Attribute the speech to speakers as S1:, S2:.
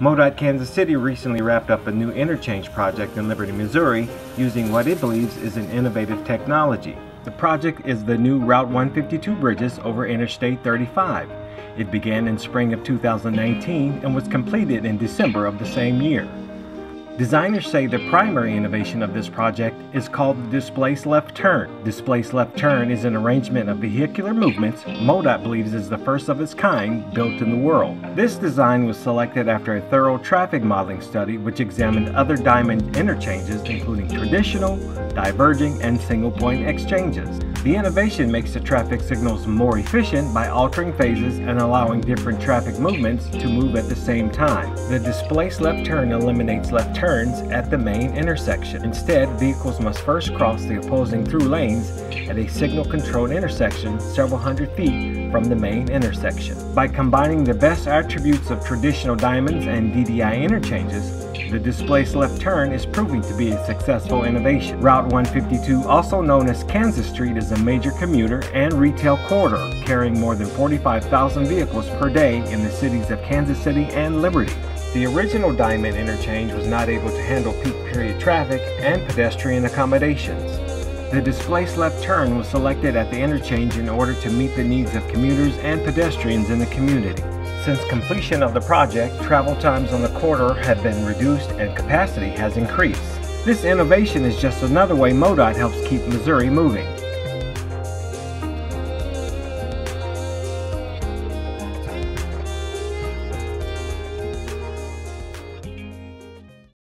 S1: MoDOT Kansas City recently wrapped up a new interchange project in Liberty, Missouri using what it believes is an innovative technology. The project is the new Route 152 bridges over Interstate 35. It began in spring of 2019 and was completed in December of the same year. Designers say the primary innovation of this project is called the Displaced Left Turn. Displaced Left Turn is an arrangement of vehicular movements MoDOT believes is the first of its kind built in the world. This design was selected after a thorough traffic modeling study which examined other diamond interchanges including traditional, diverging, and single point exchanges. The innovation makes the traffic signals more efficient by altering phases and allowing different traffic movements to move at the same time. The displaced left turn eliminates left turns at the main intersection. Instead, vehicles must first cross the opposing through lanes at a signal-controlled intersection several hundred feet from the main intersection. By combining the best attributes of traditional diamonds and DDI interchanges, the displaced left turn is proving to be a successful innovation. Route 152, also known as Kansas Street, is a major commuter and retail corridor, carrying more than 45,000 vehicles per day in the cities of Kansas City and Liberty. The original Diamond interchange was not able to handle peak period traffic and pedestrian accommodations. The displaced left turn was selected at the interchange in order to meet the needs of commuters and pedestrians in the community. Since completion of the project, travel times on the corridor have been reduced and capacity has increased. This innovation is just another way MoDOT helps keep Missouri moving.